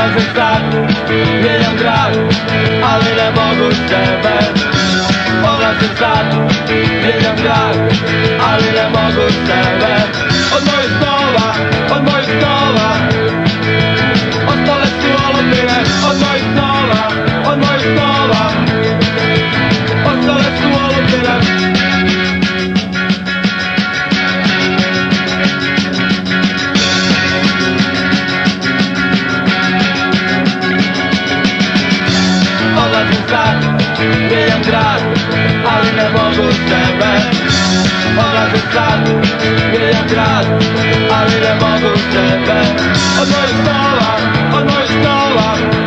Zaraz wystarczy, nie ją grać, ale nie mogą się bez Oraz wystarczy, nie ją grać. ne mogu tebe. Odlazim sad, mijenjam grad Ali ne mogu tebe. Od mojih snova, od mojih snova.